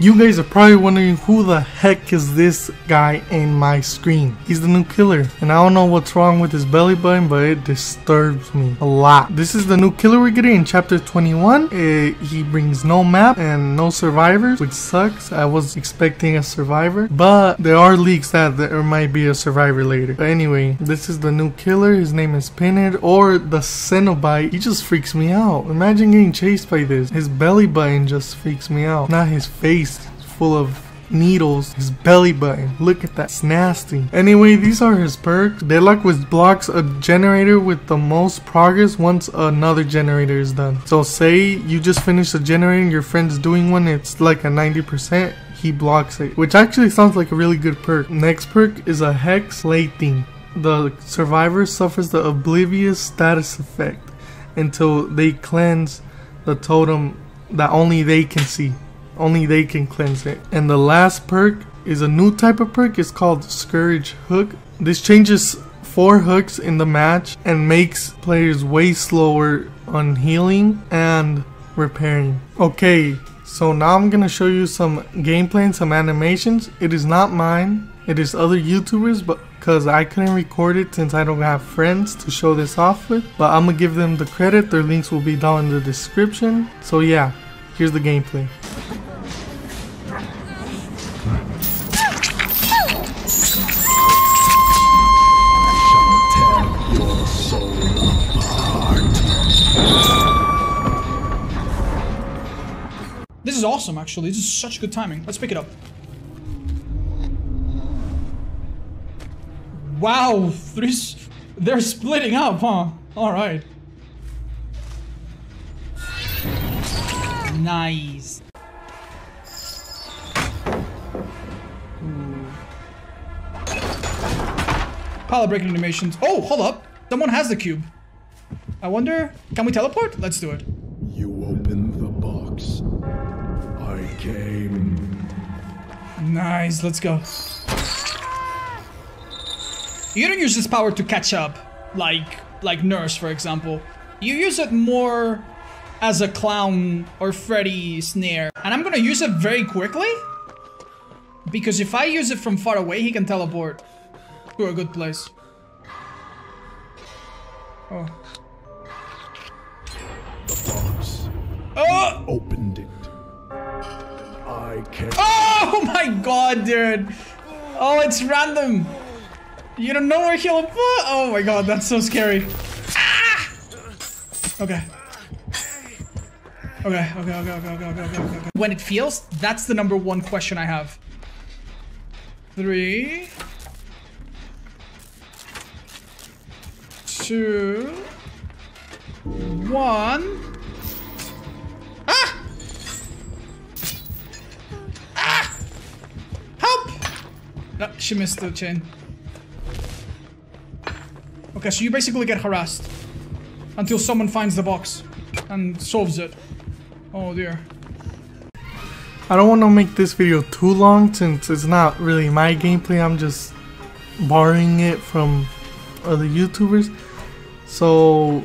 You guys are probably wondering who the heck is this guy in my screen. He's the new killer. And I don't know what's wrong with his belly button, but it disturbs me a lot. This is the new killer we're getting in chapter 21. Uh, he brings no map and no survivors, which sucks. I was expecting a survivor, but there are leaks that there might be a survivor later. But anyway, this is the new killer. His name is Pinhead or the Cenobite. He just freaks me out. Imagine getting chased by this. His belly button just freaks me out. Not his face full of needles, his belly button. Look at that, it's nasty. Anyway, these are his perks. Deadlock with blocks a generator with the most progress once another generator is done. So say you just finished a generator your friend's doing one, it's like a 90%, he blocks it. Which actually sounds like a really good perk. Next perk is a Hex Plaything. The survivor suffers the Oblivious status effect until they cleanse the totem that only they can see. Only they can cleanse it. And the last perk is a new type of perk. It's called Scourge Hook. This changes four hooks in the match and makes players way slower on healing and repairing. Okay, so now I'm gonna show you some gameplay and some animations. It is not mine. It is other YouTubers, but because I couldn't record it since I don't have friends to show this off with. But I'm gonna give them the credit. Their links will be down in the description. So yeah, here's the gameplay. Is awesome, actually. This is such good timing. Let's pick it up. Wow, three. They're splitting up, huh? All right. Nice. Ooh. Breaking animations. Oh, hold up. Someone has the cube. I wonder, can we teleport? Let's do it. You. I came. Nice, let's go. You don't use this power to catch up, like like Nurse, for example. You use it more as a clown or Freddy snare. And I'm gonna use it very quickly. Because if I use it from far away, he can teleport to a good place. Oh. The box. Oh! Opened Oh my god, dude! Oh, it's random! You don't know where he'll put? Oh my god, that's so scary. Ah! Okay. Okay, okay, okay, okay, okay, okay, okay, okay. When it feels, that's the number one question I have. Three. Two. One. No, she missed the chain. Okay, so you basically get harassed until someone finds the box and solves it. Oh dear. I don't want to make this video too long since it's not really my gameplay. I'm just borrowing it from other YouTubers. So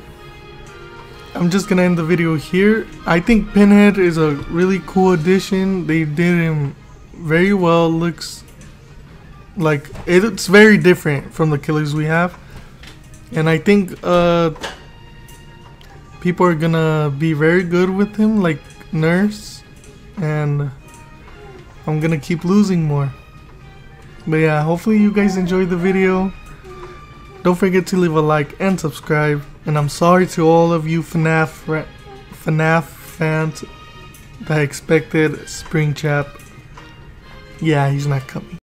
I'm just gonna end the video here. I think Pinhead is a really cool addition. They did him very well. Looks like it's very different from the killers we have. And I think uh, people are gonna be very good with him, like Nurse. And I'm gonna keep losing more. But yeah, hopefully you guys enjoyed the video. Don't forget to leave a like and subscribe. And I'm sorry to all of you FNAF, FNAF fans that expected Springtrap. Yeah, he's not coming.